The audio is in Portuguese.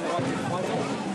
Pode, pode.